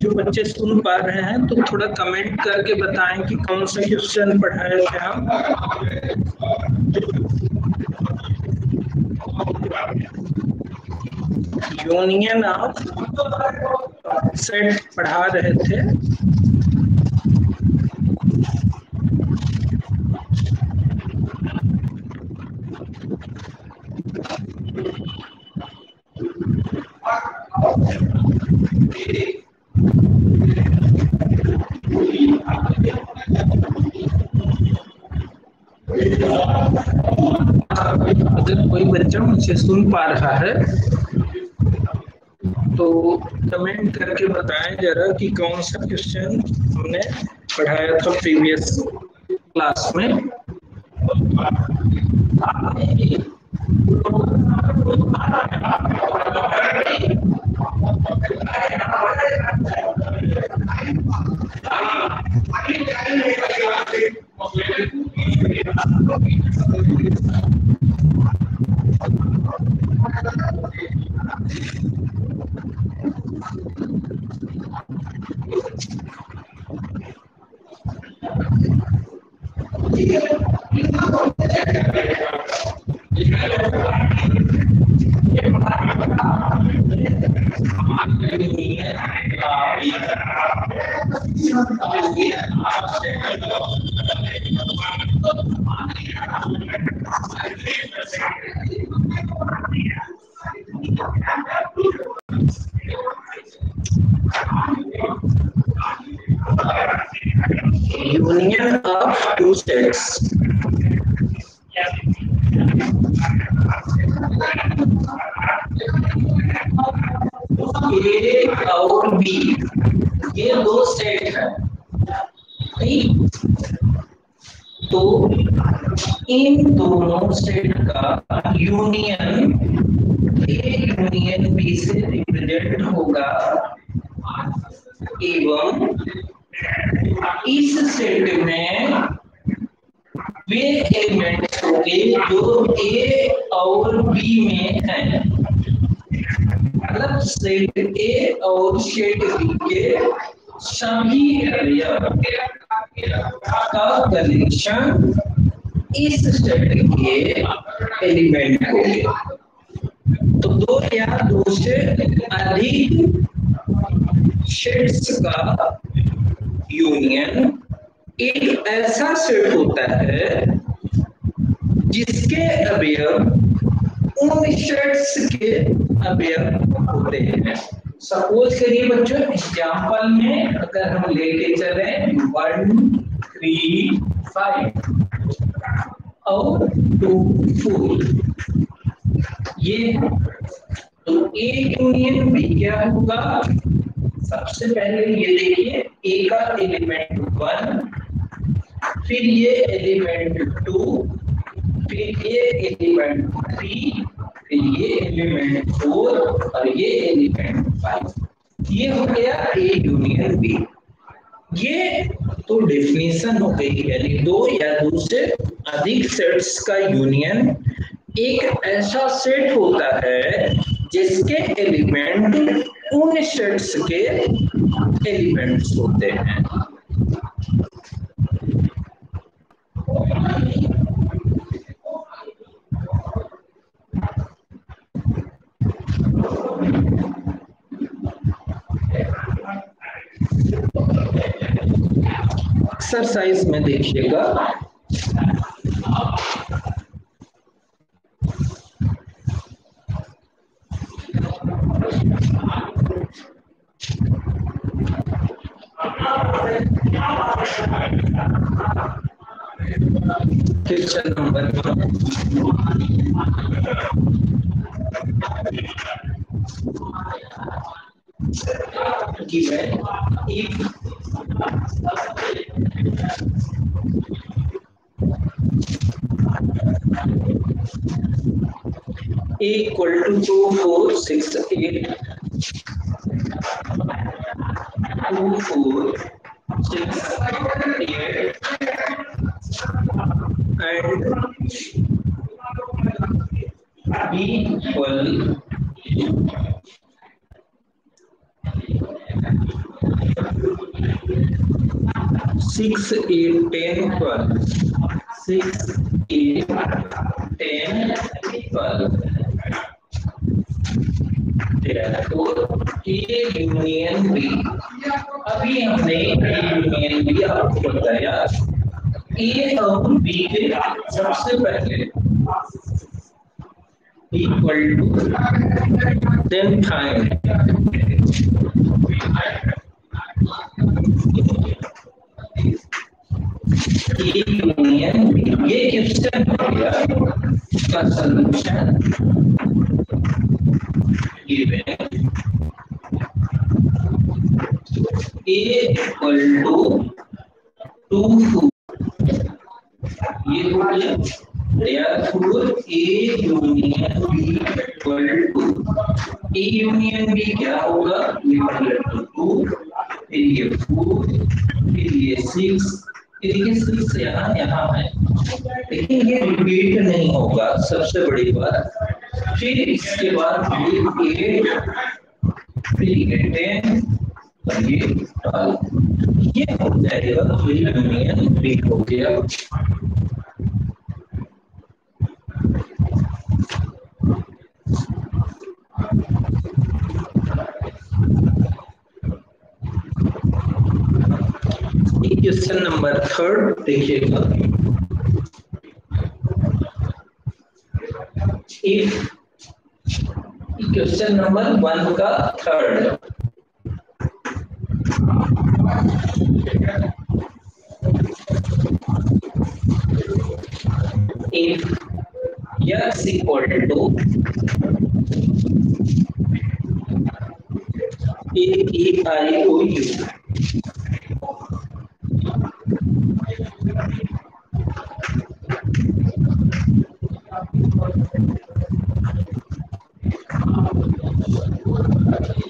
जो बच्चे सुन पा रहे हैं तो थोड़ा कमेंट करके बताएं कि कौन सा क्वेश्चन पढ़ाए थे हम यूनियन आप सेट पढ़ा रहे थे सुन पा रहा है तो कमेंट करके बताएं जरा कि कौन सा क्वेश्चन हमने पढ़ाया था प्रीवियस क्लास में तो union of two sets और ये दो सेट है तो इन दोनों सेट का यूनियन ए यूनियन बी से रिप्रेजेंट होगा एवं इस सेट में वे एलिमेंट्स होंगे जो ए और बी में हैं मतलब सेट ए और सेट बी के सभी अवयव का कनेक्शन इस सेट के एलिमेंट होंगे तो दो या दो से अधिक शेड्स का यूनियन एक ऐसा सेट होता है जिसके अवयव उन शेड्स के अवयव होते हैं सपोज करिए बच्चों एग्जाम्पल में अगर हम लेके चले वन थ्री फाइव और टू फोर ये तो ए यूनियन में क्या होगा सबसे पहले ये देखिए ए का एलिमेंट वन फिर ये एलिमेंट टू फिर ये एलिमेंट थ्री फिर ये एलिमेंट फोर और ये एलिमेंट फाइव ये हो गया ए यूनियन बी ये तो डेफिनेशन हो गई यानी दो या दो से अधिक सेट्स का यूनियन एक ऐसा सेट होता है जिसके एलिमेंट पूनिशेट्स के एलिमेंट्स होते हैं एक्सरसाइज में देखिएगा Thank you. Question number given if equal to 2 4 6 8 two food just here and people six eight ten twelve six eight ten twelve therefore ये यूनियन बी अभी हमने यूनियन बी आपको बताया ए और बी के सबसे पहले इक्वल टू देन टाइम ये यूनियन ये क्वेश्चन हो गया इसका सलूशन गिवन ए इक्वल क्या होगा इक्वल टू फिर ये फोर फिर ये सिक्स यहाँ यहाँ है लेकिन ये रिपीट नहीं होगा सबसे बड़ी बात फिर इसके बाद फिर ये टेन ये ये हो जाएगा तो हो गया क्वेश्चन नंबर थर्ड देखिएगा क्वेश्चन नंबर वन का third if x equal to a e i o u Thank you.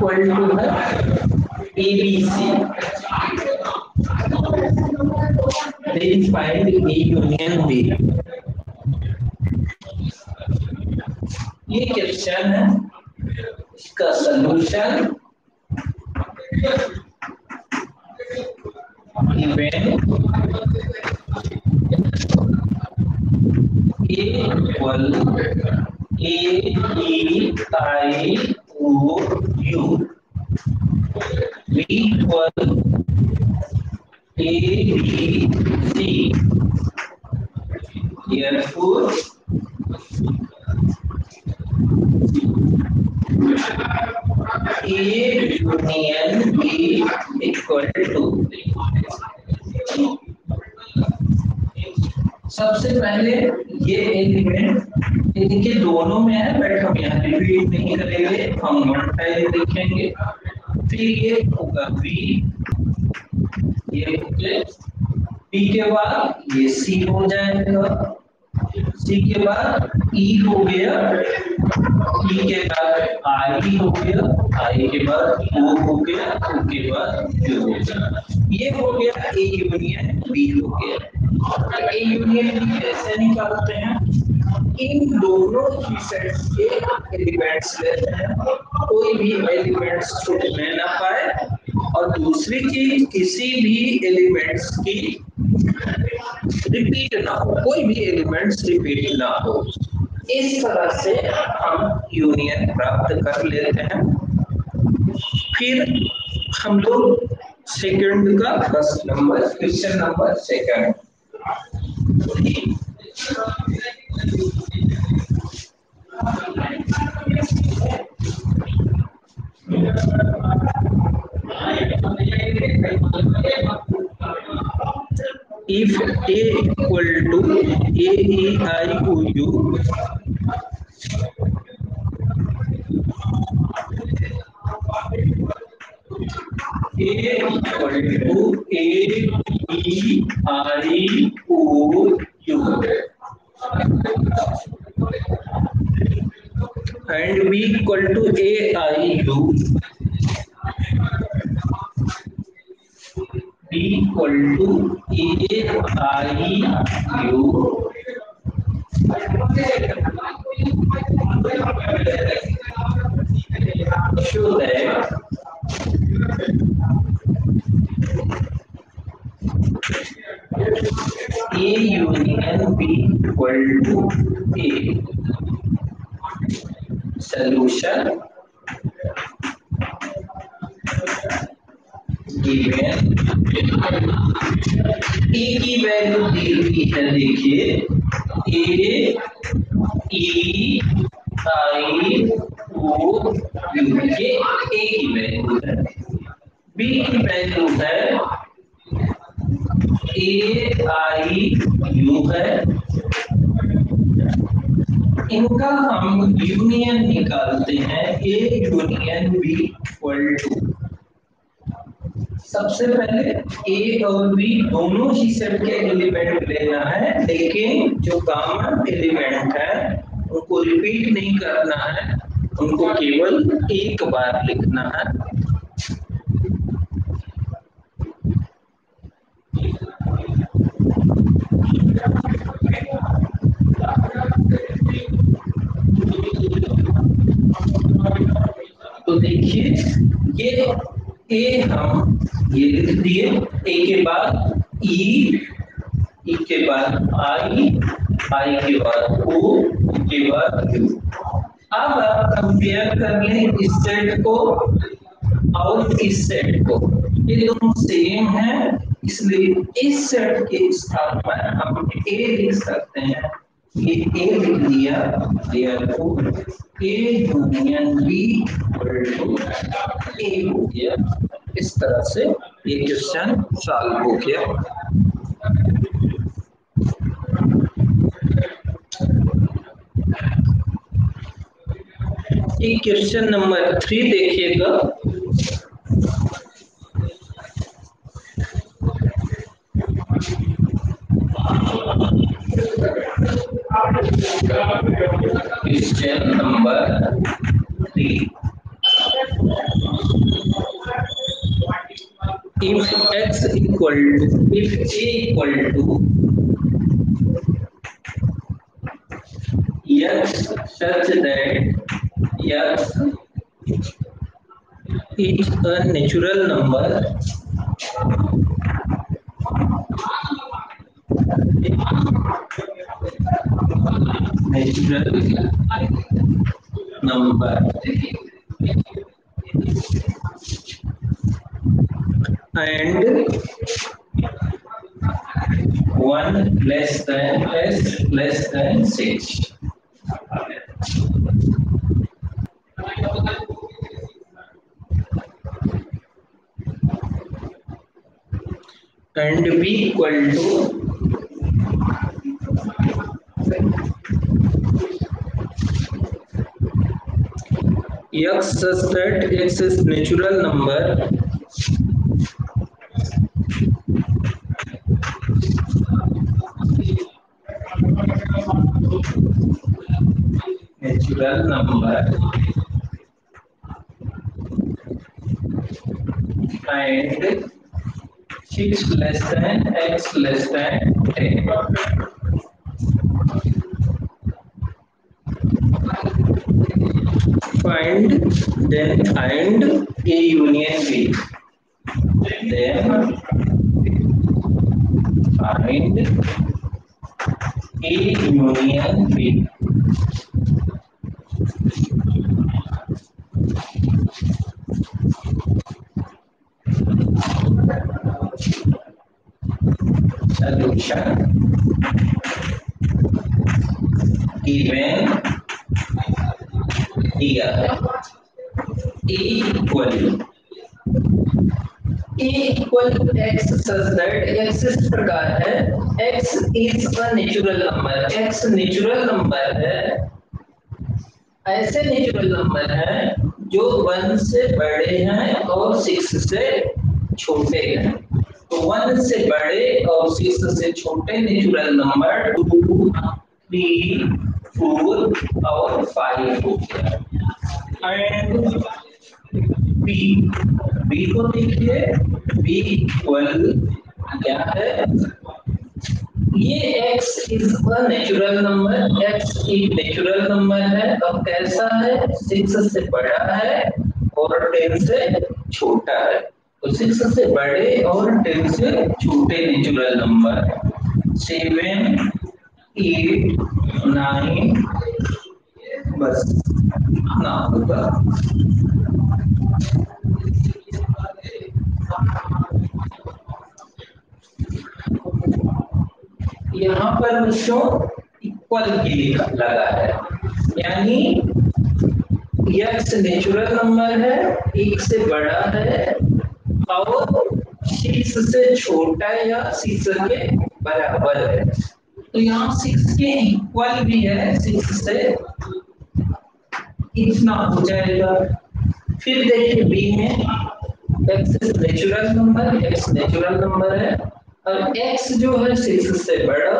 equal to the ABC. They find A union B. ये क्वेश्चन है इसका solution event equal A E type OU V equal ABC. Therefore, A union B equal to सबसे पहले ये element इनके दोनों में है बट हम यहाँ रिपीट नहीं करेंगे हम वन टाइम देखेंगे फिर ये होगा बी ये होके बी के बाद ये सी हो जाएगा सी के बाद ई e हो गया ई e के बाद आई हो गया आई के बाद ओ हो गया ओ के बाद यू हो गया ये हो गया ए यूनियन बी हो गया यूनियन कैसे निकालते हैं इन दोनों ही सेट्स के एलिमेंट्स लेते हैं कोई भी एलिमेंट्स छूटने ना पाए और दूसरी चीज किसी भी एलिमेंट्स की रिपीट ना हो कोई भी एलिमेंट्स रिपीट ना हो इस तरह से हम यूनियन प्राप्त कर लेते हैं फिर हम लोग सेकंड का first number question number second if a equal to a e i o u A equal to A E R E O U and B equal to A I U B equal to A I U show that equal to A. Solution given A की value दी हुई है देखिए A E I O U के A की value है B की value है a i u है इनका हम यूनियन निकालते हैं A union B equal to सबसे पहले ए और बी दोनों ही सेट के एलिमेंट लेना है लेकिन जो कॉमन एलिमेंट है उनको रिपीट नहीं करना है उनको केवल एक बार लिखना है Thank you. देखिए ये तो ए हम ये लिख दिए ए के बाद ई ई के बाद आई आई के बाद ओ के बाद यू अब आप कंपेयर कर लें इस सेट को और इस सेट को ये दोनों सेम है इसलिए इस सेट के स्थान पर हम ए लिख सकते हैं इस तरह से ये क्वेश्चन सॉल्व हो गया क्वेश्चन नंबर थ्री देखिएगा Question number 3. If a equal to x such that x is a natural number less than less less than six. And be equal to x such that x is natural number number and 6 less than x less than 10. Find then find A union B. Then find A union B. सदृशक given here equal equal x such x इस प्रकार है x is a natural number x natural number है ऐसे natural number है जो one से बड़े हैं और सिक्स से छोटे हैं तो वन से बड़े और सिक्स से छोटे natural number two three four और फाइव हो गया एंड बी बी को देखिए बी इक्वल क्या है ये x is a natural number x एक नेचुरल नंबर है अब कैसा है सिक्स से बड़ा है और टेन से छोटा है तो सिक्स से बड़े और टेन से छोटे natural number seven eight nine बस ना हाँ, होगा यहाँ पर बच्चों इक्वल के लिए लगा है यानी नेचुरल नंबर है एक से बड़ा है बताओ सिक्स से छोटा है या सिक्स के बराबर है तो यहाँ सिक्स के इक्वल भी है सिक्स से इतना हो जाएगा फिर देखिए बी में x natural number x natural number है और एक्स जो है सिक्स से बड़ा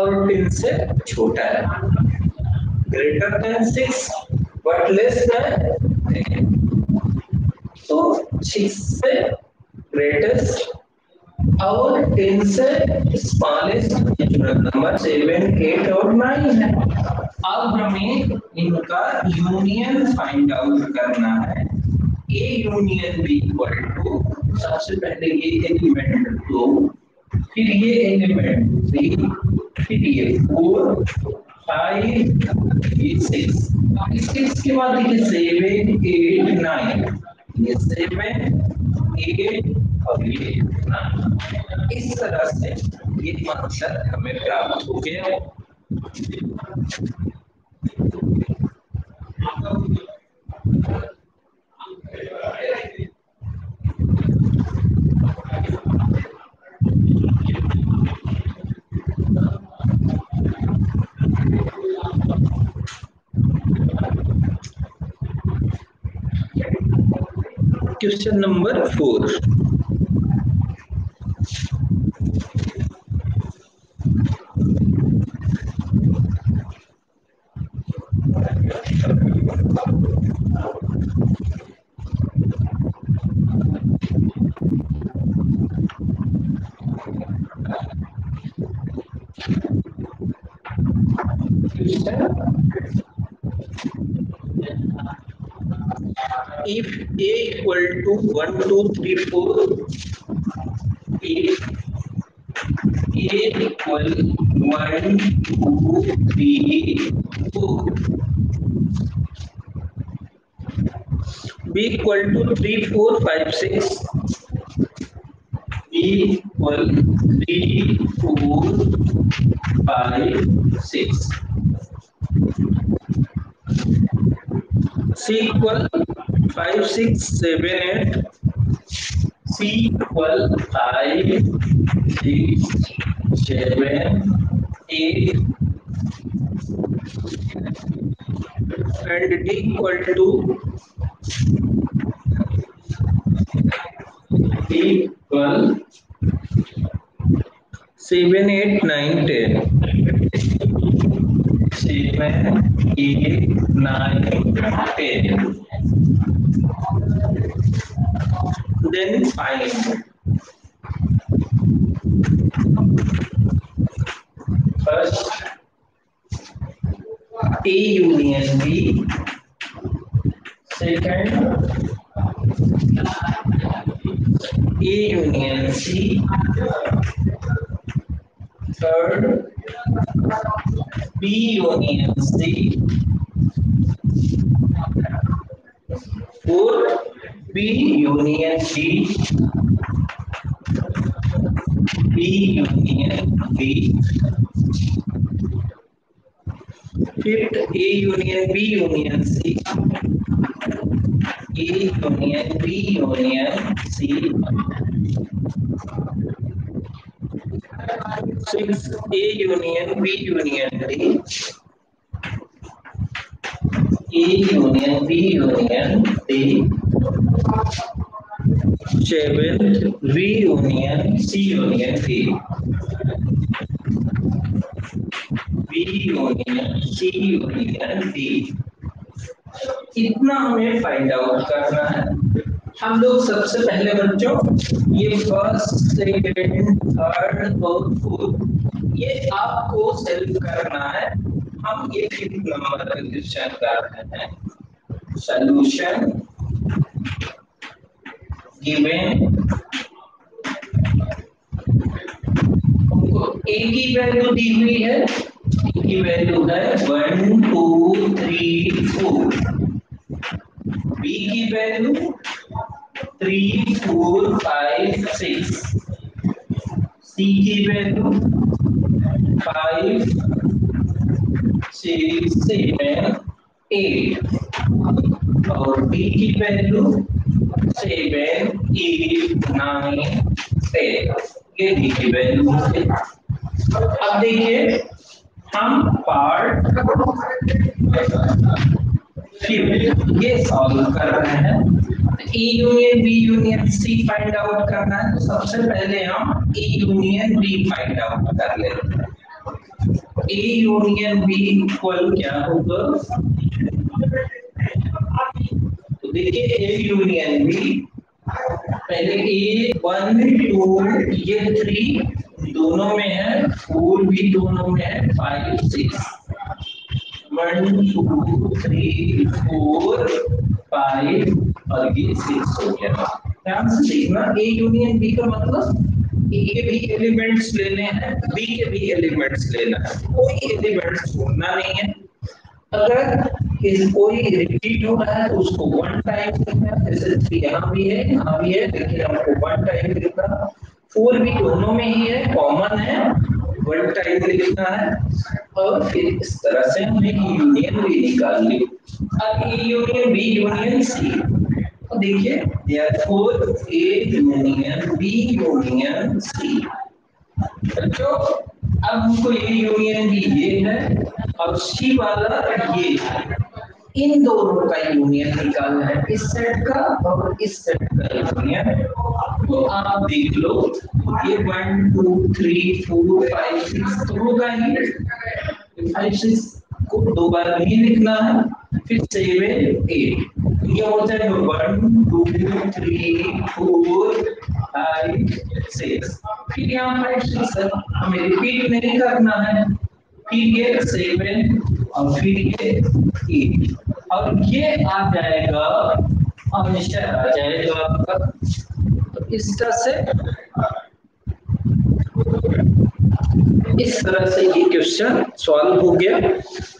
और टेन से छोटा है greater than six but less than तो से ग्रेटेस्ट और टेन से स्मॉलेस्ट नंबर सेवन एट और नाइन है अब हमें इनका यूनियन फाइंड आउट करना है A union B equal to सबसे पहले ये एलिमेंट दो फिर ये एलिमेंट थ्री फिर ये फोर फाइव ये सिक्स के इसके बाद देखिए सेवन एट नाइन हिस्से में ये और ये इस तरह से ये मकसद हमें प्राप्त हो गया है question number four if equal to 1 2 3 4 a a equal 1 2 3 4 b equal to 3 4 5 6 equal 3, 4, 5, 6. C equal five six seven eight C five six seven eight and d equal to d equal seven eight nine ten seven eight nine ten then five first A union B second A union C third B union fourth B union D B union B fifth A union B union C A union B union C so it's A union B union H A union B union D seventh V union C union V B union C union D इतना हमें find out करना है हम लोग सबसे पहले बच्चों ये फर्स्ट सेकेंड थर्ड और फोर्थ ये आपको सेल्फ करना है हम ये फिफ्थ नंबर क्वेश्चन कर रहे हैं सॉल्यूशन गिवन ए की वैल्यू दी हुई है ए की वैल्यू है one two three four B की value three four five six C की value five six seven eight और बी की value seven eight nine ten ये बी की वैल्यू अब देखिए हम पार्ट ये सॉल्व कर रहे हैं A union B union C find out करना है तो सबसे पहले हम A union B find out कर लेते हैं ए यूनियन बी इक्वल क्या होगा तो देखिए ए यूनियन बी पहले ए वन टू ये थ्री दोनों में है फोर भी दोनों में है five six one two three four five और ये सिक्स हो गया ध्यान से देखना ए यूनियन बी का मतलब ए के भी एलिमेंट्स लेने हैं बी के भी एलिमेंट्स लेना है कोई एलिमेंट छोड़ना नहीं है अगर इस कोई रिपीट हो रहा है तो उसको वन टाइम लिखना जैसे थ्री यहाँ भी है यहाँ भी है देखिए आपको वन टाइम लिखना फोर भी दोनों में ही है कॉमन है वन टाइम लिखना है और फिर इस तरह से हमें यूनियन भी निकाल ली अब A union B union C देखिए therefore A union B union C बच्चों अब हमको ये यूनियन भी ये है और सी वाला ये इन दोनों का यूनियन निकालना है इस सेट का और इस सेट का यूनियन तो आप देख लो ये one two three four five six तो होगा ही फाइव सिक्स को दो बार नहीं लिखना है फिर सेवन एट ये हो है one two three four five six फिर यहाँ फाइव सिक्स हमें रिपीट नहीं करना है फिर ये सेवन और फिर ये एट और ये आ जाएगा हमेशा आ जाएगा आपका तो इस तरह से इस तरह से ये क्वेश्चन सॉल्व हो गया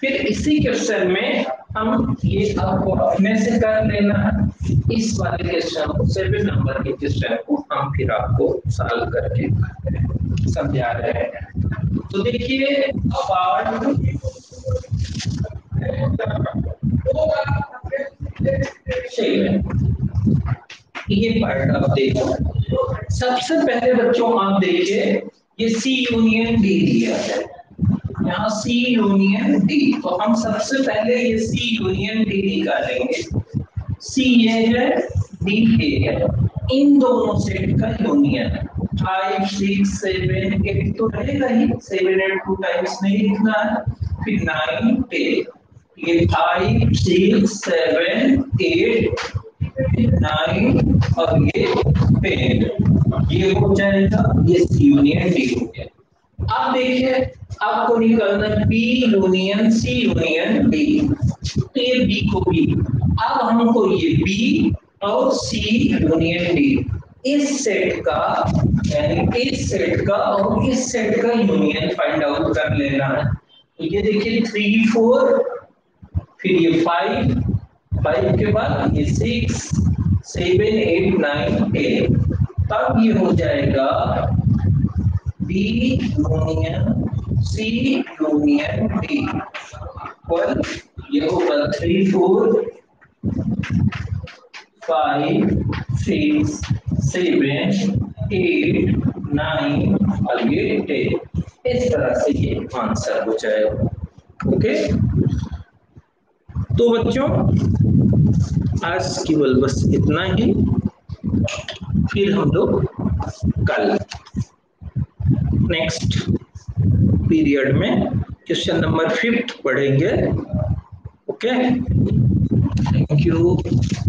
फिर इसी क्वेश्चन में हम ये आपको अपने से कर लेना है इस वाले क्वेश्चन को सेवन नंबर के क्वेश्चन को हम फिर आपको सॉल्व करके समझा रहे हैं तो देखिए पावर टू ये पार्ट आप देखो सबसे पहले बच्चों आप देखिए ये सी यूनियन डी दिया है यहाँ सी यूनियन डी तो हम सबसे पहले ये सी यूनियन डी निकालेंगे सी ये है डी ए है इन दोनों सेट का union five six seven eight तो रहेगा ही सेवन एट टू टाइम्स नहीं लिखना है फिर नाइन टेन ये फाइव सिक्स सेवन एट और ये पेन ये हो जाएगा ये यूनियन डी हो गया अब देखिए आपको निकालना B union C union D तो बी को बी अब हमको ये बी और सी यूनियन डी इस सेट का यानी इस सेट का और इस सेट का यूनियन फाइंड आउट कर लेना है तो ये तो देखिए थ्री फोर फिर ये फाइव फाइव के बाद ये six seven eight nine ten तब ये हो जाएगा B union C union D और ये होगा three four five six seven eight nine और ये टेन इस तरह से ये आंसर हो जाएगा ओके okay? तो बच्चों आज केवल बस इतना ही फिर हम लोग कल नेक्स्ट पीरियड में क्वेश्चन नंबर फिफ्थ पढ़ेंगे ओके थैंक यू